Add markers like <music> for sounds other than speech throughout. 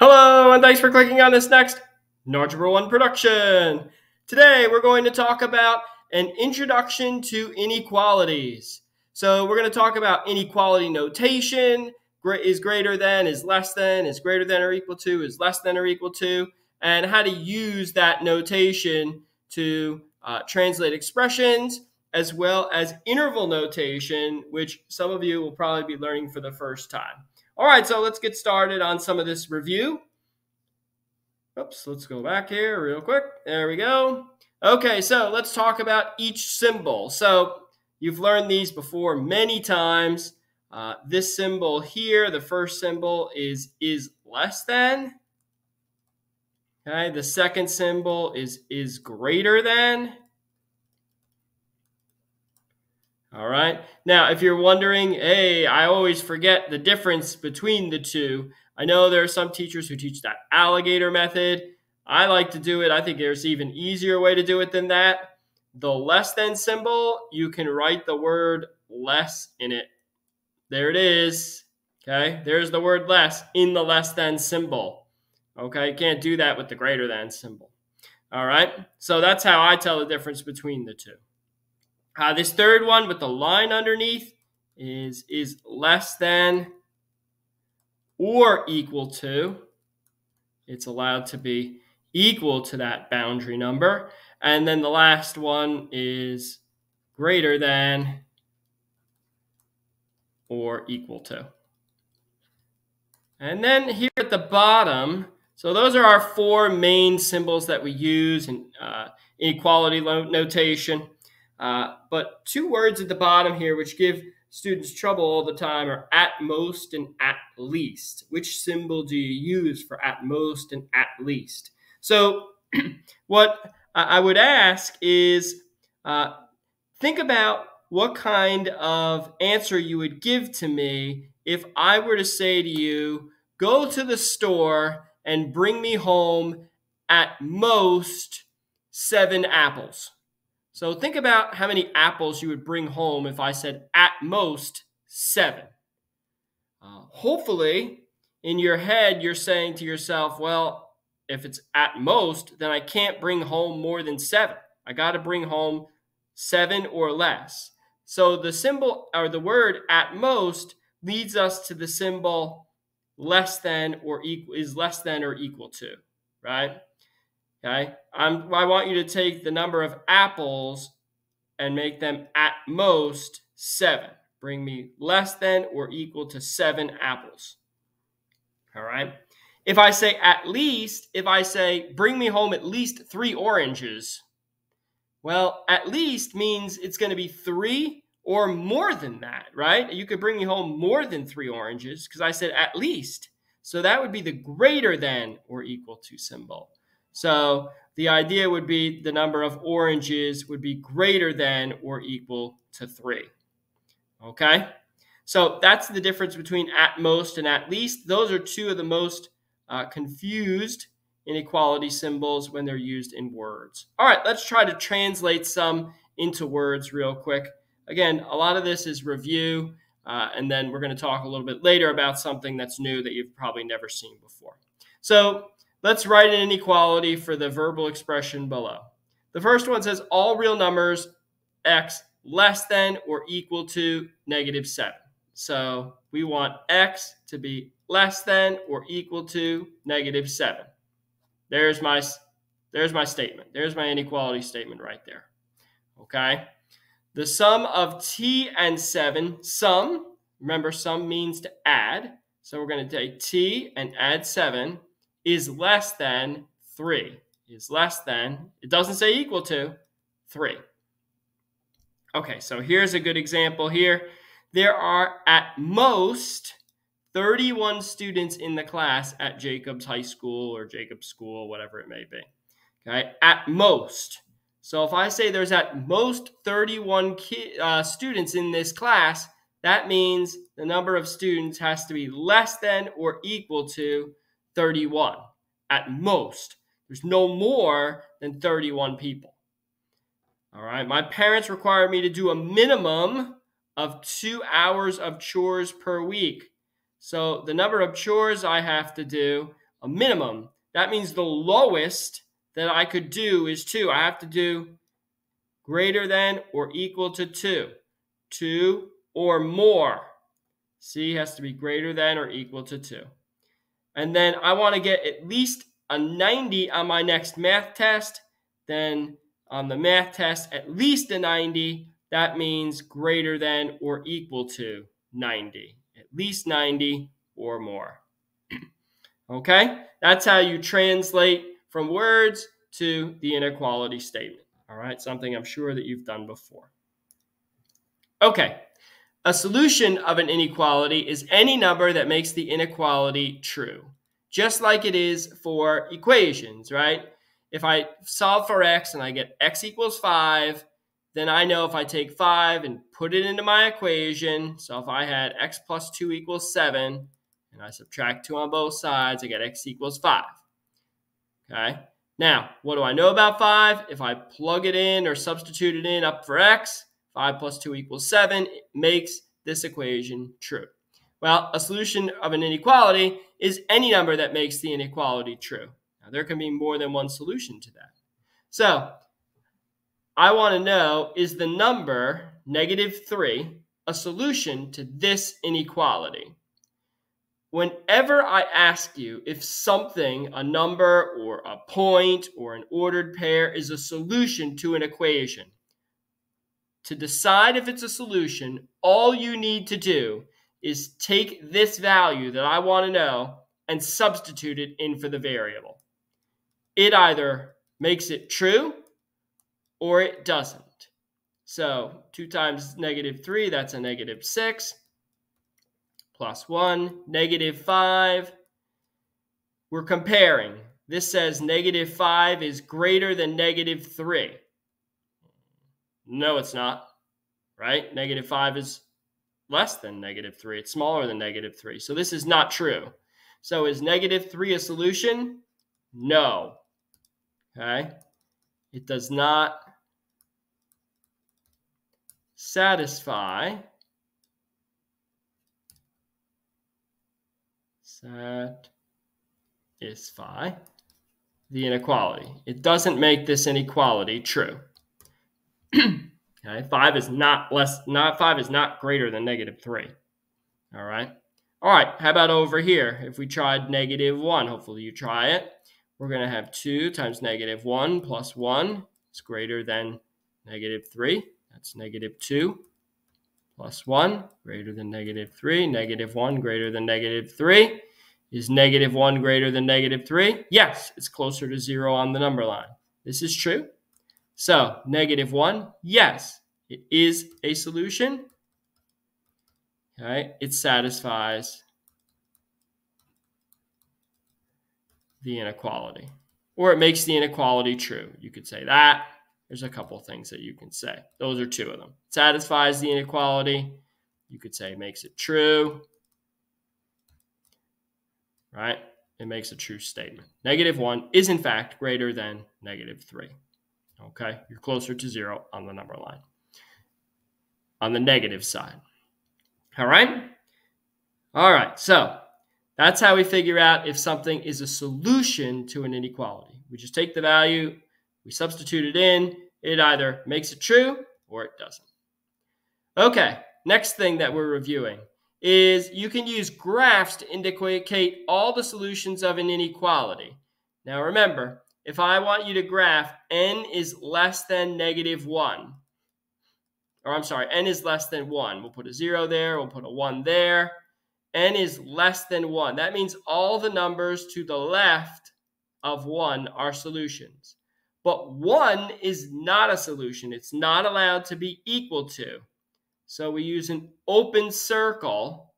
Hello, and thanks for clicking on this next Algebra 1 production. Today, we're going to talk about an introduction to inequalities. So we're going to talk about inequality notation, is greater than, is less than, is greater than or equal to, is less than or equal to, and how to use that notation to uh, translate expressions, as well as interval notation, which some of you will probably be learning for the first time. All right, so let's get started on some of this review. Oops, let's go back here real quick. There we go. Okay, so let's talk about each symbol. So you've learned these before many times. Uh, this symbol here, the first symbol is is less than. Okay, the second symbol is is greater than. All right. Now, if you're wondering, hey, I always forget the difference between the two. I know there are some teachers who teach that alligator method. I like to do it. I think there's even easier way to do it than that. The less than symbol, you can write the word less in it. There it is. Okay. There's the word less in the less than symbol. Okay. You can't do that with the greater than symbol. All right. So that's how I tell the difference between the two. Uh, this third one with the line underneath is, is less than or equal to. It's allowed to be equal to that boundary number. And then the last one is greater than or equal to. And then here at the bottom, so those are our four main symbols that we use in uh, inequality notation. Uh, but two words at the bottom here, which give students trouble all the time, are at most and at least. Which symbol do you use for at most and at least? So, <clears throat> what I would ask is uh, think about what kind of answer you would give to me if I were to say to you, go to the store and bring me home at most seven apples. So think about how many apples you would bring home if I said at most seven. Uh, hopefully, in your head, you're saying to yourself, well, if it's at most, then I can't bring home more than seven. I got to bring home seven or less. So the symbol or the word at most leads us to the symbol less than or equal is less than or equal to, right? Okay, I'm, I want you to take the number of apples and make them at most seven. Bring me less than or equal to seven apples. All right. If I say at least, if I say bring me home at least three oranges, well, at least means it's going to be three or more than that, right? You could bring me home more than three oranges because I said at least. So that would be the greater than or equal to symbol. So the idea would be the number of oranges would be greater than or equal to 3. Okay? So that's the difference between at most and at least. Those are two of the most uh, confused inequality symbols when they're used in words. All right, let's try to translate some into words real quick. Again, a lot of this is review, uh, and then we're going to talk a little bit later about something that's new that you've probably never seen before. So Let's write an inequality for the verbal expression below. The first one says all real numbers x less than or equal to negative 7. So we want x to be less than or equal to negative 7. There's my, there's my statement. There's my inequality statement right there. Okay? The sum of t and 7, sum, remember sum means to add. So we're going to take t and add 7 is less than 3. Is less than, it doesn't say equal to, 3. Okay, so here's a good example here. There are at most 31 students in the class at Jacobs High School or Jacobs School, whatever it may be. Okay, at most. So if I say there's at most 31 ki- uh, students in this class, that means the number of students has to be less than or equal to 31 at most. There's no more than 31 people. All right. My parents require me to do a minimum of two hours of chores per week. So the number of chores I have to do a minimum. That means the lowest that I could do is 2. I have to do greater than or equal to 2. 2 or more. C has to be greater than or equal to 2. And then I want to get at least a 90 on my next math test. Then on the math test, at least a 90. That means greater than or equal to 90. At least 90 or more. <clears throat> okay? That's how you translate from words to the inequality statement. All right? Something I'm sure that you've done before. Okay. A solution of an inequality is any number that makes the inequality true, just like it is for equations, right? If I solve for x and I get x equals 5, then I know if I take 5 and put it into my equation, so if I had x plus 2 equals 7, and I subtract 2 on both sides, I get x equals 5. Okay? Now, what do I know about 5? If I plug it in or substitute it in up for x, 5 plus 2 equals 7, makes this equation true. Well, a solution of an inequality is any number that makes the inequality true. Now, there can be more than one solution to that. So, I want to know is the number negative 3 a solution to this inequality? Whenever I ask you if something, a number or a point or an ordered pair, is a solution to an equation, to decide if it's a solution, all you need to do is take this value that I want to know and substitute it in for the variable. It either makes it true or it doesn't. So 2 times negative 3, that's a negative 6, plus 1, negative 5. We're comparing. This says negative 5 is greater than negative 3. No, it's not, right? Negative 5 is less than negative 3. It's smaller than negative 3. So this is not true. So is negative 3 a solution? No. Okay? It does not satisfy satisfy the inequality. It doesn't make this inequality true. <clears throat> okay, 5 is not less not 5 is not greater than negative 3. All right. All right, how about over here? If we tried negative 1, hopefully you try it. We're going to have 2 times negative 1 plus 1 is greater than negative 3. That's negative 2 plus 1 greater than negative 3. Negative 1 greater than negative 3. Is negative 1 greater than negative 3? Yes, it's closer to 0 on the number line. This is true. So, negative 1, yes, it is a solution. Okay, it satisfies the inequality. Or it makes the inequality true. You could say that. There's a couple things that you can say. Those are two of them. It satisfies the inequality. You could say makes it true right? It makes a true statement. Negative 1 is in fact greater than negative 3. Okay, you're closer to 0 on the number line. On the negative side. All right? All right, so that's how we figure out if something is a solution to an inequality. We just take the value, we substitute it in, it either makes it true or it doesn't. Okay, next thing that we're reviewing is you can use graphs to indicate all the solutions of an inequality. Now remember, if I want you to graph n is less than negative 1, or I'm sorry, n is less than 1. We'll put a 0 there, we'll put a 1 there. n is less than 1. That means all the numbers to the left of 1 are solutions. But 1 is not a solution. It's not allowed to be equal to. So we use an open circle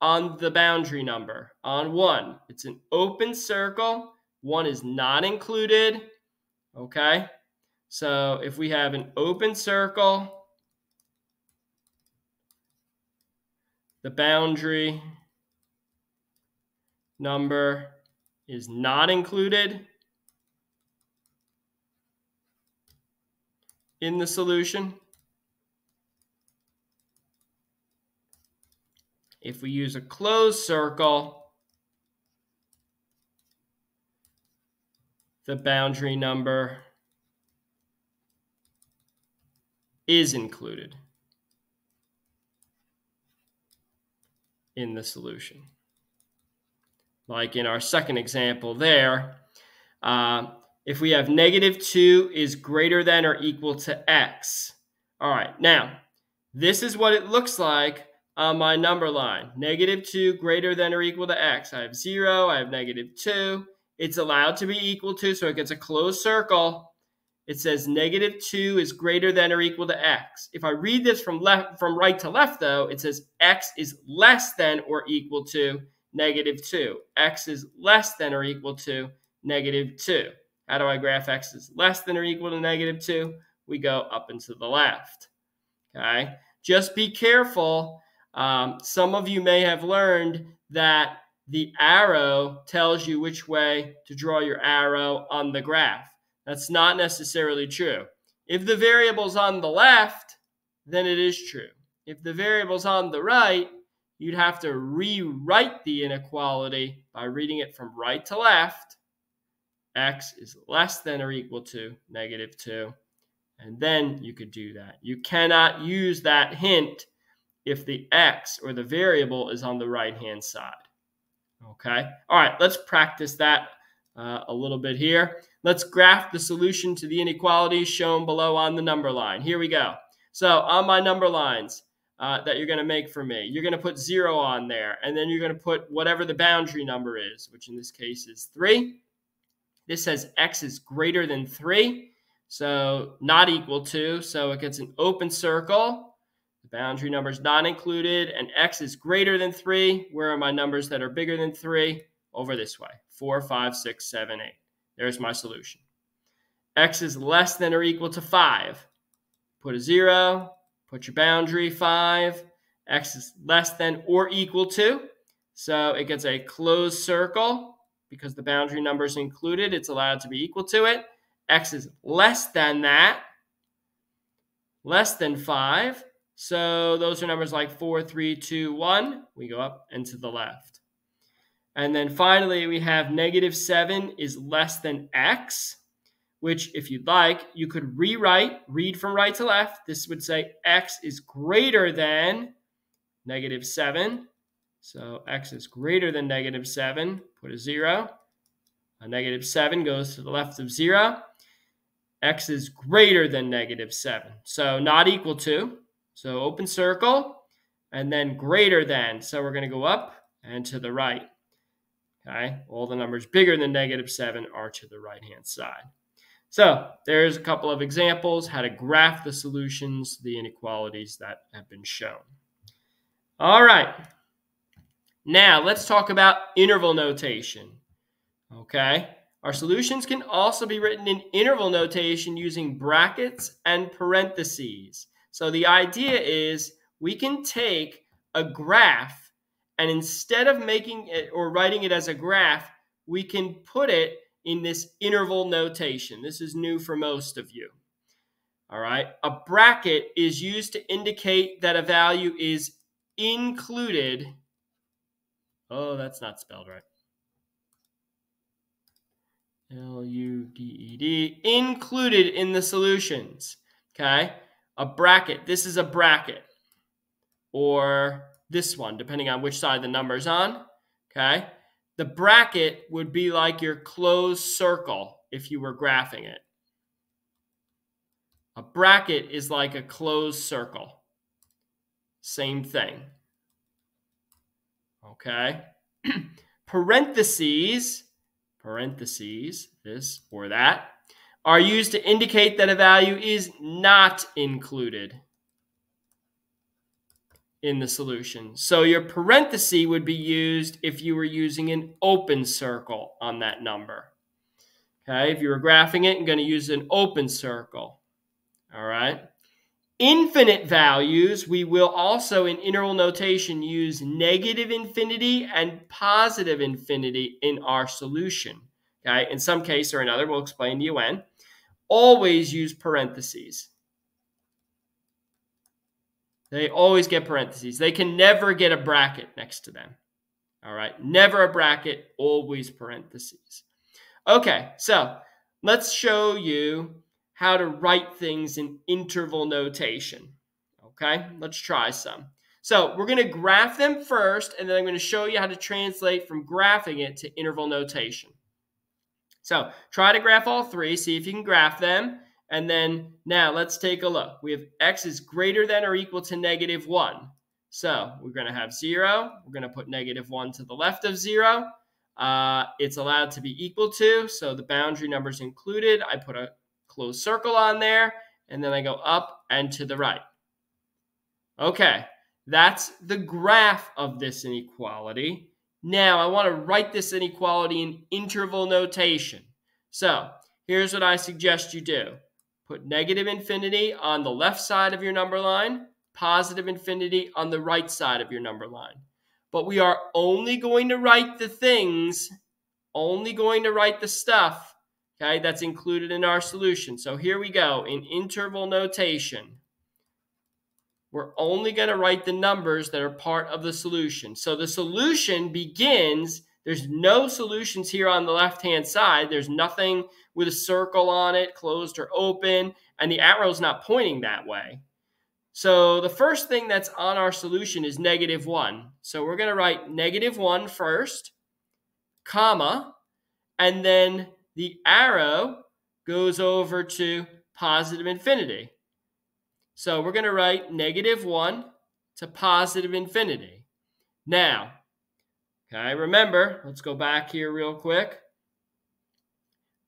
on the boundary number on one. It's an open circle. One is not included. Okay. So if we have an open circle, the boundary number is not included in the solution. If we use a closed circle, the boundary number is included in the solution. Like in our second example there, uh, if we have negative 2 is greater than or equal to x. All right, now, this is what it looks like on my number line. Negative 2 greater than or equal to x. I have 0, I have negative 2. It's allowed to be equal to, so it gets a closed circle. It says negative 2 is greater than or equal to x. If I read this from left from right to left, though, it says x is less than or equal to negative 2. x is less than or equal to negative 2. How do I graph x is less than or equal to negative 2? We go up and to the left. Okay, just be careful. Um, some of you may have learned that the arrow tells you which way to draw your arrow on the graph. That's not necessarily true. If the variable's on the left, then it is true. If the variable's on the right, you'd have to rewrite the inequality by reading it from right to left. x is less than or equal to negative 2. And then you could do that. You cannot use that hint if the x or the variable is on the right-hand side. Okay. All right, let's practice that uh, a little bit here. Let's graph the solution to the inequality shown below on the number line. Here we go. So on my number lines uh, that you're going to make for me, you're going to put 0 on there, and then you're going to put whatever the boundary number is, which in this case is 3. This says x is greater than 3, so not equal to, so it gets an open circle boundary number is not included, and x is greater than 3. Where are my numbers that are bigger than 3? Over this way, 4, 5, 6, 7, 8. There's my solution. x is less than or equal to 5. Put a 0, put your boundary, 5. x is less than or equal to, so it gets a closed circle because the boundary number is included. It's allowed to be equal to it. x is less than that, less than 5. So those are numbers like 4, 3, 2, 1. We go up and to the left. And then finally, we have negative 7 is less than x, which if you'd like, you could rewrite, read from right to left. This would say x is greater than negative 7. So x is greater than negative 7. Put a 0. A negative 7 goes to the left of 0. x is greater than negative 7. So not equal to. So open circle and then greater than. So we're going to go up and to the right. Okay, all the numbers bigger than negative 7 are to the right-hand side. So there's a couple of examples how to graph the solutions, the inequalities that have been shown. All right. Now let's talk about interval notation. Okay. Our solutions can also be written in interval notation using brackets and parentheses. So the idea is we can take a graph and instead of making it or writing it as a graph, we can put it in this interval notation. This is new for most of you. All right. A bracket is used to indicate that a value is included. Oh, that's not spelled right. L U D E D, included in the solutions. Okay a bracket. This is a bracket. Or this one, depending on which side the number's on. Okay. The bracket would be like your closed circle if you were graphing it. A bracket is like a closed circle. Same thing. Okay. <clears throat> parentheses, parentheses, this or that, are used to indicate that a value is not included in the solution. So your parenthesis would be used if you were using an open circle on that number. Okay, if you were graphing it, I'm going to use an open circle. All right. Infinite values, we will also in interval notation use negative infinity and positive infinity in our solution. Okay, in some case or another, we'll explain to you when always use parentheses. They always get parentheses. They can never get a bracket next to them. All right. Never a bracket, always parentheses. Okay. So let's show you how to write things in interval notation. Okay, let's try some. So we're going to graph them first, and then I'm going to show you how to translate from graphing it to interval notation. So try to graph all three, see if you can graph them. And then now let's take a look. We have x is greater than or equal to negative 1. So we're going to have 0. We're going to put negative 1 to the left of 0. Uh, it's allowed to be equal to, so the boundary numbers included. I put a closed circle on there, and then I go up and to the right. Okay, that's the graph of this inequality. Now I want to write this inequality in interval notation. So here's what I suggest you do. Put negative infinity on the left side of your number line, positive infinity on the right side of your number line. But we are only going to write the things, only going to write the stuff, okay, that's included in our solution. So here we go in interval notation. We're only going to write the numbers that are part of the solution. So the solution begins, there's no solutions here on the left-hand side. There's nothing with a circle on it, closed or open, and the arrow's not pointing that way. So the first thing that's on our solution is negative 1. So we're going to write negative 1 first, comma, and then the arrow goes over to positive infinity. So we're going to write negative 1 to positive infinity. Now, okay, remember, let's go back here real quick.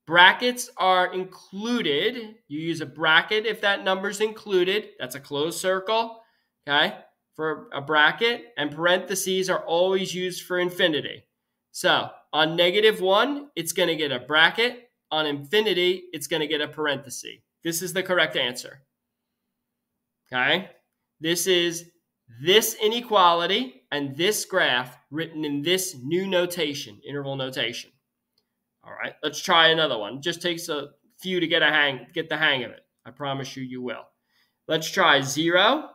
Brackets are included. You use a bracket if that number's included. That's a closed circle, okay, for a bracket. And parentheses are always used for infinity. So on negative 1, it's going to get a bracket. On infinity, it's going to get a parenthesis. This is the correct answer. Okay? This is this inequality and this graph written in this new notation, interval notation. All right, let's try another one. Just takes a few to get a hang, get the hang of it. I promise you, you will. Let's try zero,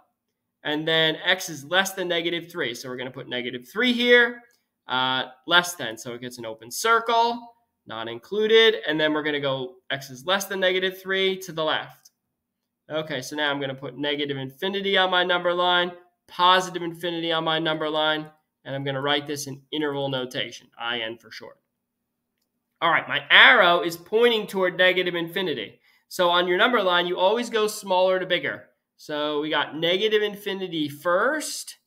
and then x is less than negative three. So we're going to put negative three here, uh, less than, so it gets an open circle, not included, and then we're going to go x is less than negative three to the left. Okay, so now I'm going to put negative infinity on my number line, positive infinity on my number line, and I'm going to write this in interval notation, IN for short. All right, my arrow is pointing toward negative infinity. So on your number line, you always go smaller to bigger. So we got negative infinity first.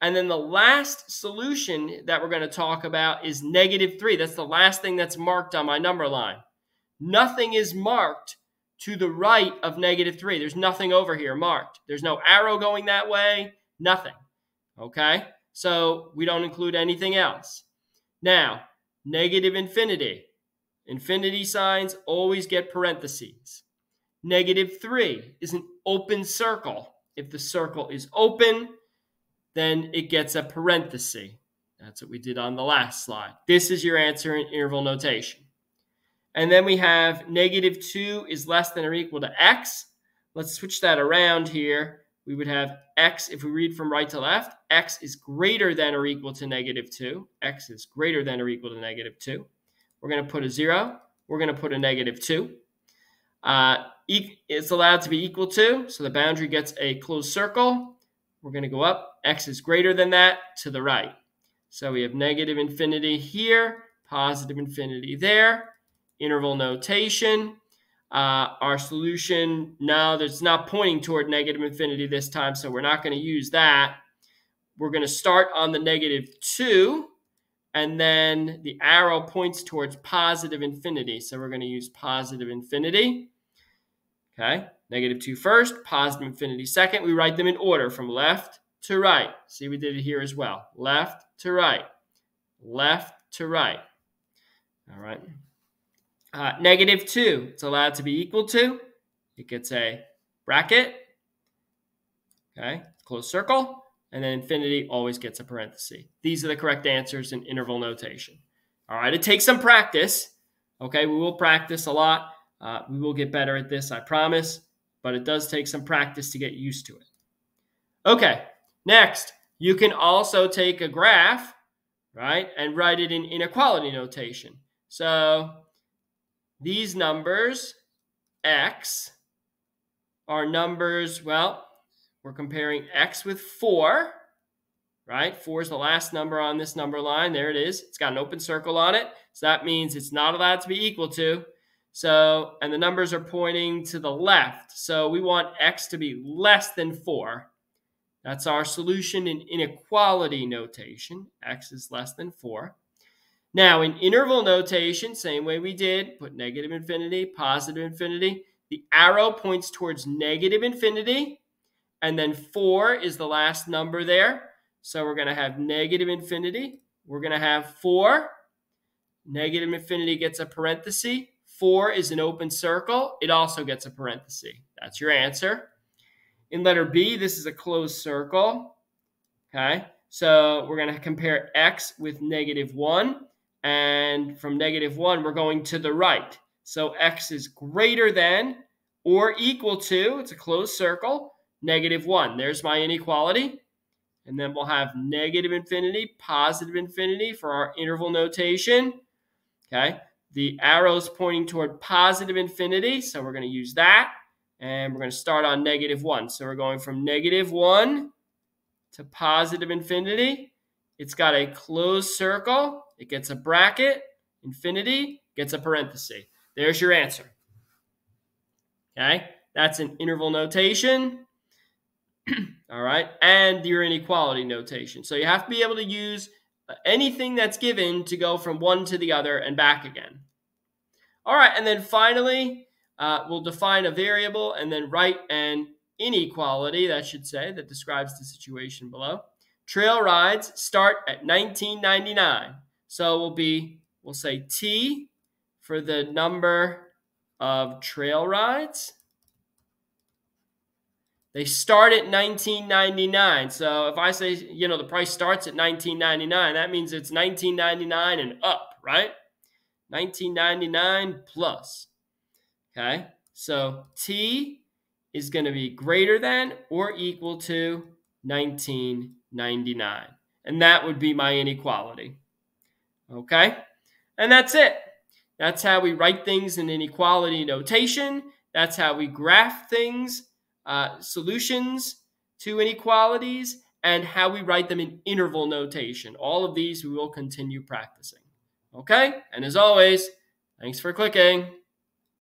And then the last solution that we're going to talk about is negative 3. That's the last thing that's marked on my number line. Nothing is marked to the right of negative 3. There's nothing over here marked. There's no arrow going that way, nothing. Okay? So we don't include anything else. Now, Negative infinity. Infinity signs always get parentheses. Negative 3 is an open circle. If the circle is open, then it gets a parenthesis. That's what we did on the last slide. This is your answer in interval notation. And then we have negative 2 is less than or equal to x. Let's switch that around here we would have x, if we read from right to left, x is greater than or equal to negative 2. x is greater than or equal to negative 2. We're going to put a 0. We're going to put a negative 2. Uh, it's allowed to be equal to, so the boundary gets a closed circle. We're going to go up. x is greater than that to the right. So we have negative infinity here, positive infinity there. Interval notation. Uh, our solution, now that's not pointing toward negative infinity this time, so we're not going to use that. We're going to start on the negative 2, and then the arrow points towards positive infinity. So we're going to use positive infinity. Okay, negative 2 first, positive infinity second. We write them in order from left to right. See, we did it here as well. Left to right, left to right. All right. Uh, negative 2, it's allowed to be equal to. It gets a bracket, okay, close circle, and then infinity always gets a parenthesis. These are the correct answers in interval notation. All right, it takes some practice. Okay, we will practice a lot. Uh, we will get better at this, I promise, but it does take some practice to get used to it. Okay, next, you can also take a graph, right, and write it in inequality notation. So these numbers, x, are numbers, well, we're comparing x with 4, right? 4 is the last number on this number line. There it is. It's got an open circle on it. So that means it's not allowed to be equal to. So, and the numbers are pointing to the left. So we want x to be less than 4. That's our solution in inequality notation. x is less than 4. Now, in interval notation, same way we did, put negative infinity, positive infinity. The arrow points towards negative infinity, and then 4 is the last number there. So we're going to have negative infinity. We're going to have 4. Negative infinity gets a parenthesis. 4 is an open circle. It also gets a parenthesis. That's your answer. In letter B, this is a closed circle. Okay, so we're going to compare x with negative 1. And from negative 1, we're going to the right. So x is greater than or equal to, it's a closed circle, negative 1. There's my inequality. And then we'll have negative infinity, positive infinity for our interval notation. Okay, the arrow's pointing toward positive infinity, so we're going to use that. And we're going to start on negative 1. So we're going from negative 1 to positive infinity. It's got a closed circle. It gets a bracket. Infinity gets a parenthesis. There's your answer. Okay, that's an interval notation. <clears throat> All right, and your inequality notation. So you have to be able to use anything that's given to go from one to the other and back again. All right, and then finally, uh, we'll define a variable and then write an inequality, that should say, that describes the situation below. Trail rides start at 1999. So we'll be, we'll say T for the number of trail rides. They start at 1999. So if I say, you know, the price starts at 1999, that means it's 1999 and up, right? 1999 plus. Okay? So T is going to be greater than or equal to 1999. And that would be my inequality. Okay? And that's it. That's how we write things in inequality notation. That's how we graph things, uh, solutions to inequalities, and how we write them in interval notation. All of these we will continue practicing. Okay? And as always, thanks for clicking.